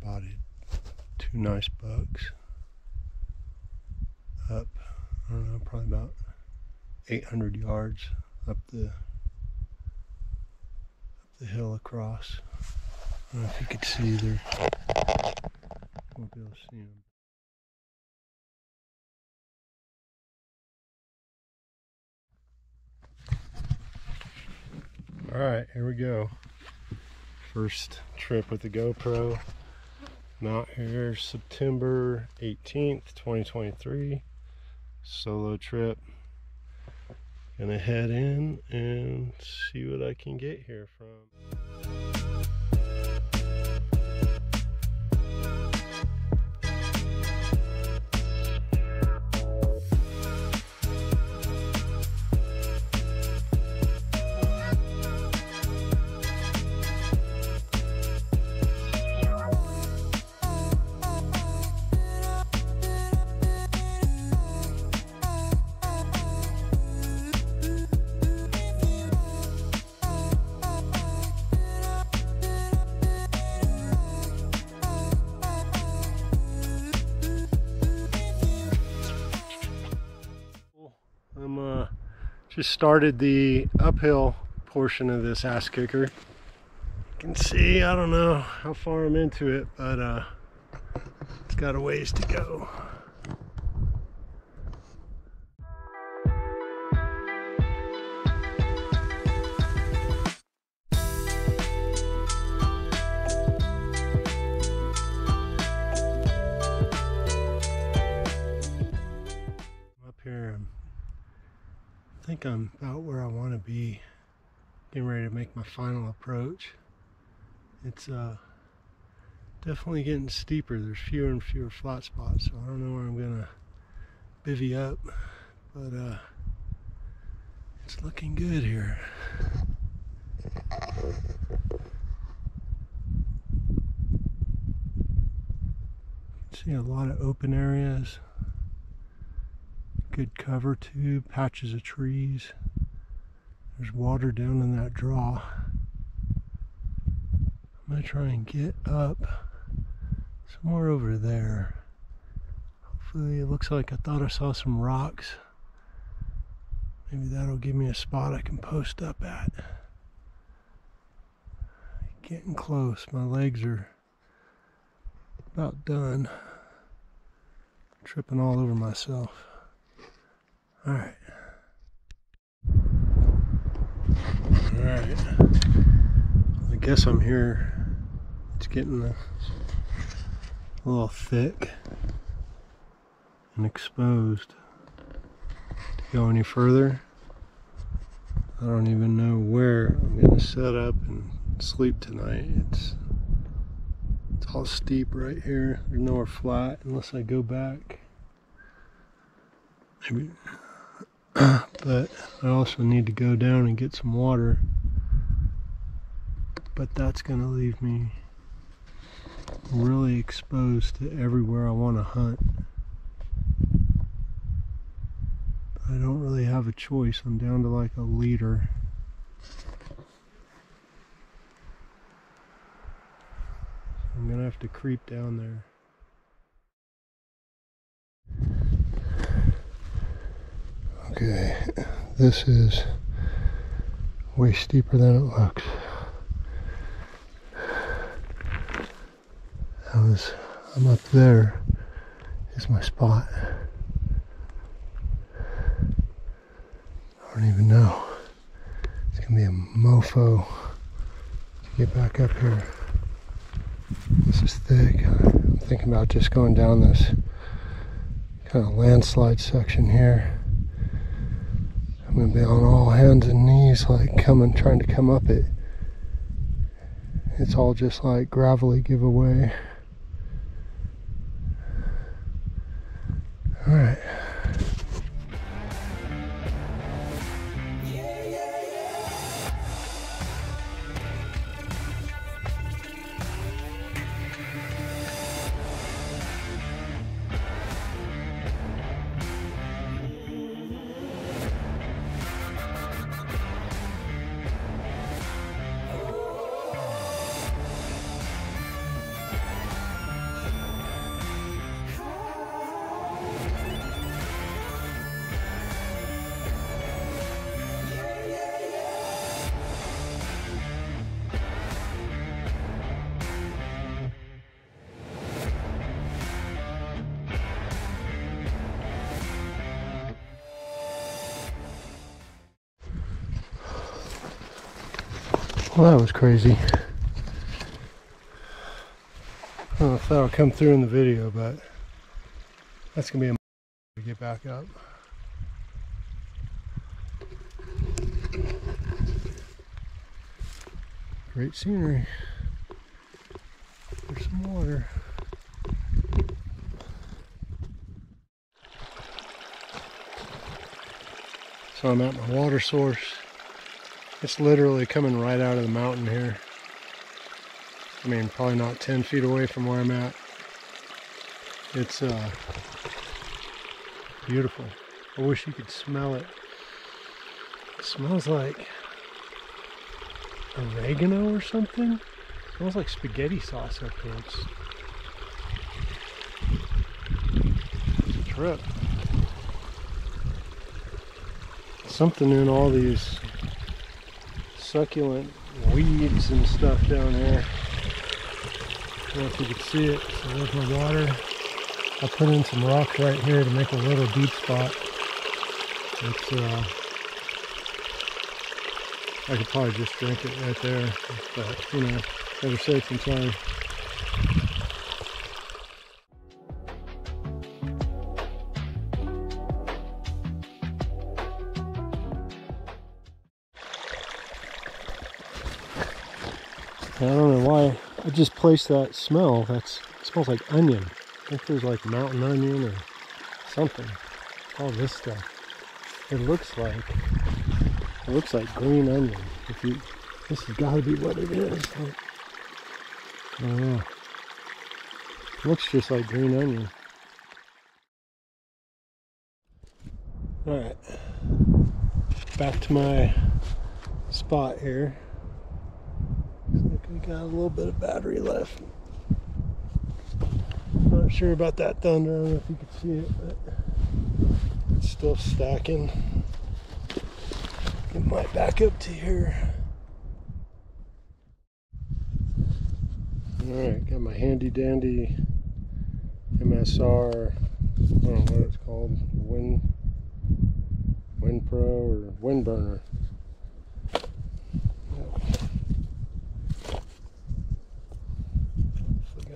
spotted two nice bucks up, I don't know, probably about 800 yards up the up the hill across. I don't know if you could see there. Won't be able to see them. All right, here we go. First trip with the GoPro. Not here, September 18th, 2023. Solo trip. Gonna head in and see what I can get here from. Just started the uphill portion of this ass kicker. You can see, I don't know how far I'm into it, but uh, it's got a ways to go. Think I'm about where I want to be. Getting ready to make my final approach. It's uh, definitely getting steeper. There's fewer and fewer flat spots, so I don't know where I'm gonna bivvy up, but uh, it's looking good here. See a lot of open areas good cover too, patches of trees. There's water down in that draw. I'm gonna try and get up somewhere over there. Hopefully it looks like I thought I saw some rocks. Maybe that'll give me a spot I can post up at. Getting close. My legs are about done. Tripping all over myself. Alright. Alright. I guess I'm here. It's getting a, little thick and exposed. To go any further, I don't even know where I'm gonna set up and sleep tonight. It's it's all steep right here. There's nowhere flat unless I go back. Maybe but I also need to go down and get some water. But that's going to leave me really exposed to everywhere I want to hunt. I don't really have a choice. I'm down to like a liter. I'm going to have to creep down there. Okay, this is way steeper than it looks. I was, I'm up there, is my spot. I don't even know. It's gonna be a mofo to get back up here. This is thick. I'm thinking about just going down this kind of landslide section here. I'm gonna be on all hands and knees, like coming, trying to come up it. It's all just like gravelly giveaway. Well, that was crazy. Oh, I don't know if that'll come through in the video, but that's gonna be a to get back up. Great scenery. There's some water. So I'm at my water source. It's literally coming right out of the mountain here. I mean, probably not 10 feet away from where I'm at. It's uh, beautiful. I wish you could smell it. It smells like oregano or something. It smells like spaghetti sauce up here. It's, it's a trip. Something in all these succulent weeds and stuff down there. I don't know if you can see it. So there's my water. I put in some rocks right here to make a little deep spot. It's uh I could probably just drink it right there, but you know, better safe than sorry. I don't know why I just placed that smell. That's smells like onion. I think there's like mountain onion or something. All this stuff. It looks like it looks like green onion. If you this has gotta be what it is. I don't know. It looks just like green onion. Alright. Back to my spot here. Got a little bit of battery left. Not sure about that thunder. I don't know if you can see it, but it's still stacking. Get my back up to here. Alright, got my handy dandy MSR. I don't know what it's called. Wind Wind Pro or Wind Burner.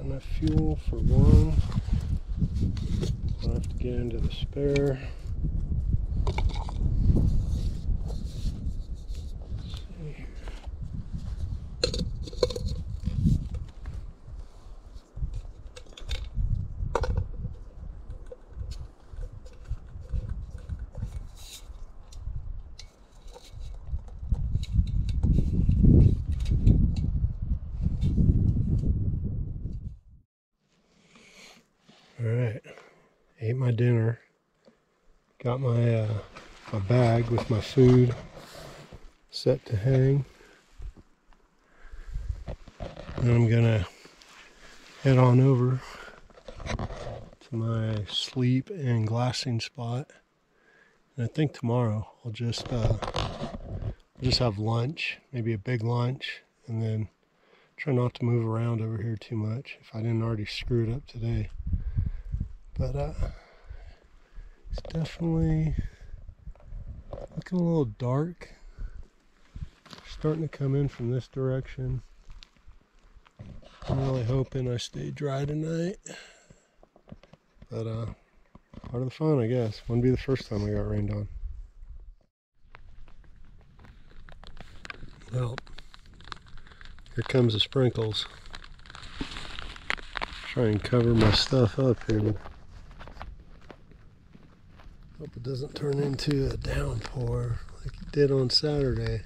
Got enough fuel for one. I'll have to get into the spare. All right, ate my dinner. Got my uh, my bag with my food set to hang. And I'm gonna head on over to my sleep and glassing spot. And I think tomorrow I'll just uh, just have lunch, maybe a big lunch, and then try not to move around over here too much if I didn't already screw it up today but uh, it's definitely looking a little dark. Starting to come in from this direction. I'm really hoping I stay dry tonight. But uh, part of the fun, I guess. Wouldn't be the first time I got rained on. Well, here comes the sprinkles. Try and cover my stuff up here. It doesn't turn into a downpour like it did on Saturday.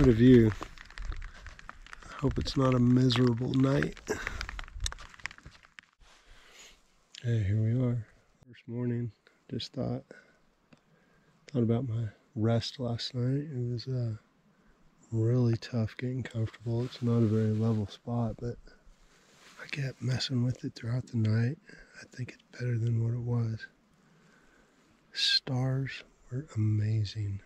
Quite a view. I hope it's not a miserable night. Hey, here we are. First morning. Just thought thought about my rest last night. It was uh, really tough getting comfortable. It's not a very level spot, but I kept messing with it throughout the night. I think it's better than what it was. Stars were amazing.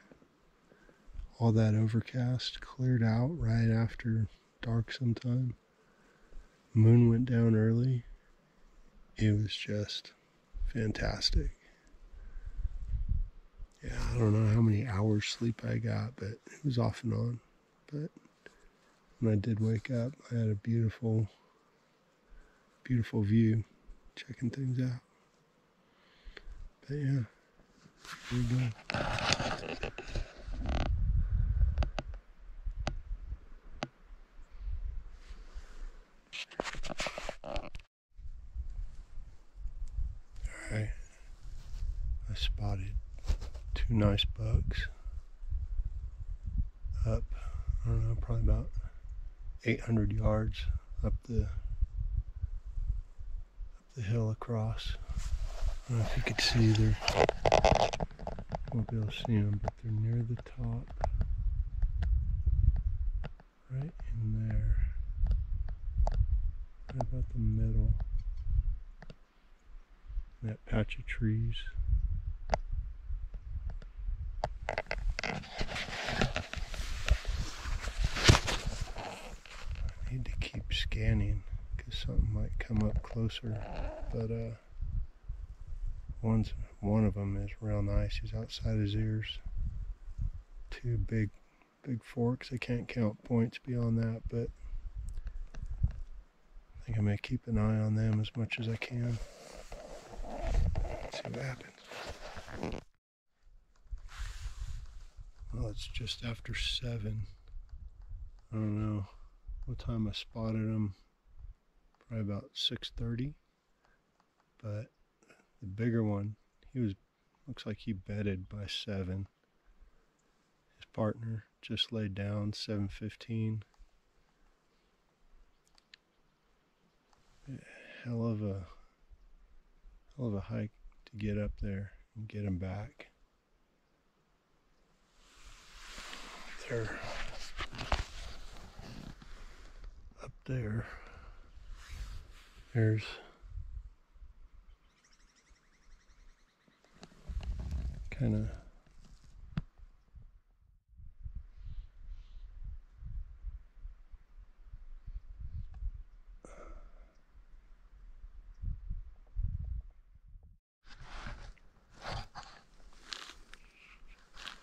All that overcast cleared out right after dark sometime. Moon went down early. It was just fantastic. Yeah, I don't know how many hours sleep I got, but it was off and on. But when I did wake up, I had a beautiful, beautiful view, checking things out. But yeah, here we go. Alright, I spotted two nice bucks up, I don't know, probably about 800 yards up the up the hill across. I don't know if you could see there. Won't be able to see them, but they're near the top. Right in there. Right about the middle. That patch of trees. I need to keep scanning because something might come up closer. But uh, one's one of them is real nice. He's outside his ears. Two big, big forks. I can't count points beyond that, but I think I may keep an eye on them as much as I can. see what happens. Well, it's just after seven. I don't know what time I spotted them. Probably about 6:30. But the bigger one, he was looks like he bedded by seven. His partner just laid down 7:15. Hell of a hell of a hike to get up there and get him back. There. Up there. There's kind of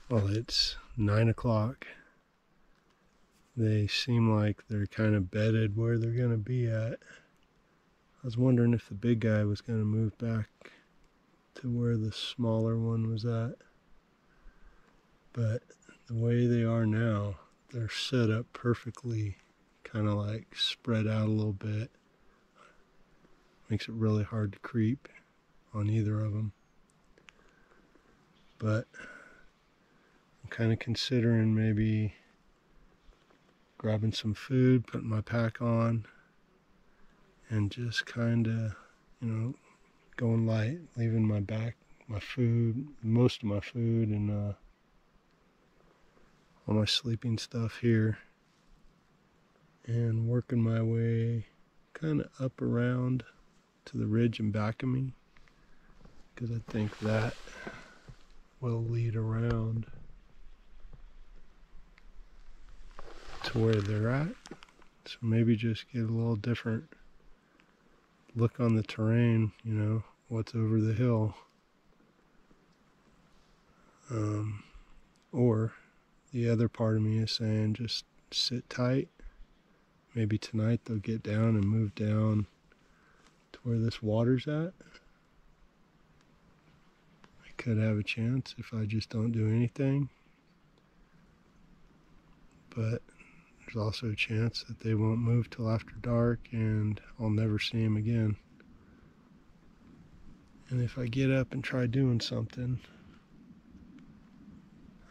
Well, it's nine o'clock. They seem like they're kind of bedded where they're going to be at. I was wondering if the big guy was going to move back to where the smaller one was at. But the way they are now, they're set up perfectly, kind of like spread out a little bit. Makes it really hard to creep on either of them. But kind of considering maybe grabbing some food, putting my pack on, and just kind of, you know, going light, leaving my back, my food, most of my food, and uh, all my sleeping stuff here, and working my way kind of up around to the ridge and back of me, because I think that will lead around where they're at. So maybe just get a little different look on the terrain, you know, what's over the hill. Um, or the other part of me is saying just sit tight. Maybe tonight they'll get down and move down to where this water's at. I could have a chance if I just don't do anything. But there's also a chance that they won't move till after dark and I'll never see them again. And if I get up and try doing something,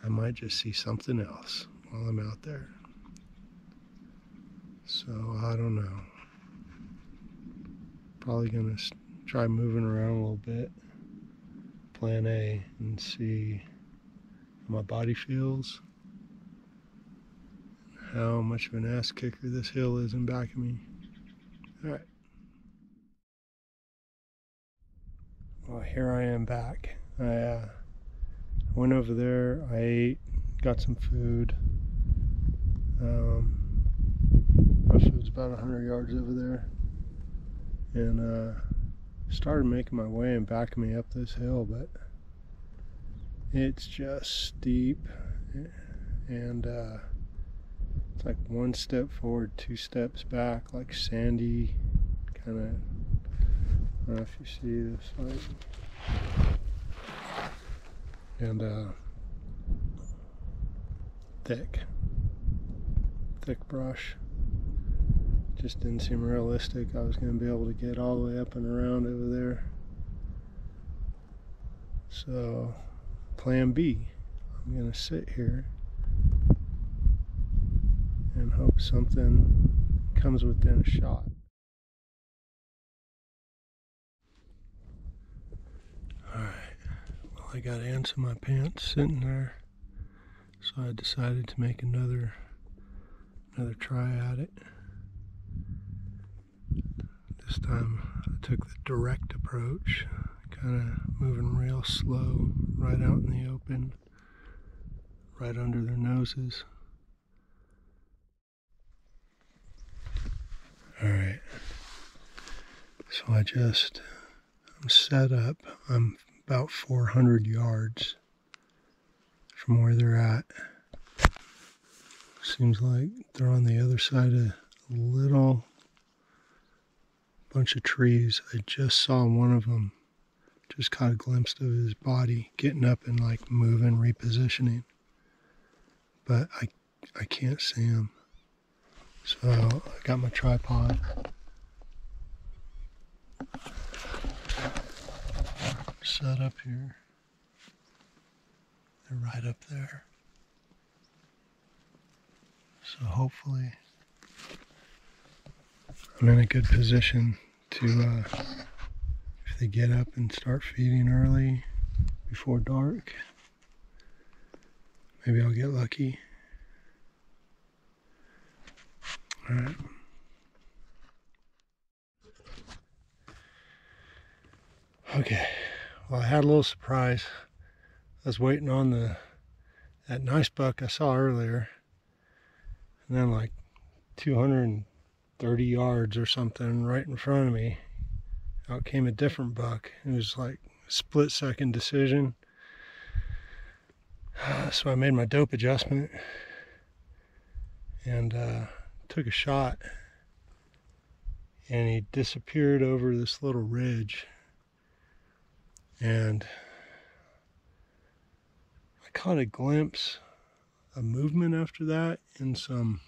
I might just see something else while I'm out there. So I don't know. Probably gonna try moving around a little bit. Plan A and see how my body feels. How much of an ass kicker this hill is in back of me. Alright. Well, here I am back. I uh, went over there, I ate, got some food. Um, my food's about 100 yards over there. And uh, started making my way and backing me up this hill, but it's just steep. And uh, it's like one step forward, two steps back, like sandy, kind of. I don't know if you see this, like, and uh, thick, thick brush. Just didn't seem realistic. I was going to be able to get all the way up and around over there. So, plan B. I'm going to sit here hope something comes within a shot. Alright, well, I got ants in my pants sitting there, so I decided to make another another try at it. This time I took the direct approach, kind of moving real slow, right out in the open, right under their noses. Alright. So I just, I'm set up. I'm about 400 yards from where they're at. Seems like they're on the other side of a little bunch of trees. I just saw one of them, just caught a glimpse of his body getting up and like moving, repositioning. But I, I can't see him. So I got my tripod. Set up here. They're right up there. So hopefully I'm in a good position to, uh, if they get up and start feeding early before dark, maybe I'll get lucky. All right. Okay. Well, I had a little surprise. I was waiting on the that nice buck I saw earlier, and then like 230 yards or something right in front of me, out came a different buck. It was like split second decision. So I made my dope adjustment and uh, took a shot, and he disappeared over this little ridge and I caught a glimpse of movement after that in some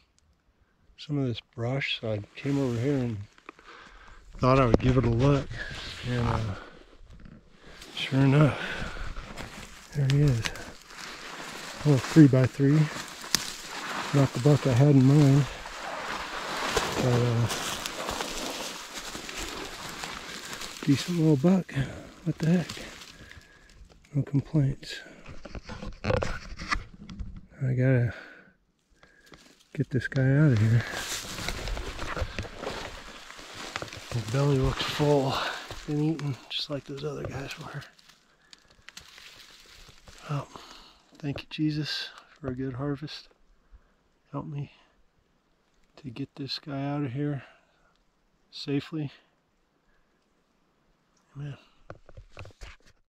some of this brush. So I came over here and thought I would give it a look, and uh, sure enough, there he is. A little three by three. Not the buck I had in mind, uh, decent little buck. What the heck? No complaints. I gotta get this guy out of here. His belly looks full. Been eating just like those other guys were. Well, thank you, Jesus, for a good harvest. Help me to get this guy out of here safely. Amen.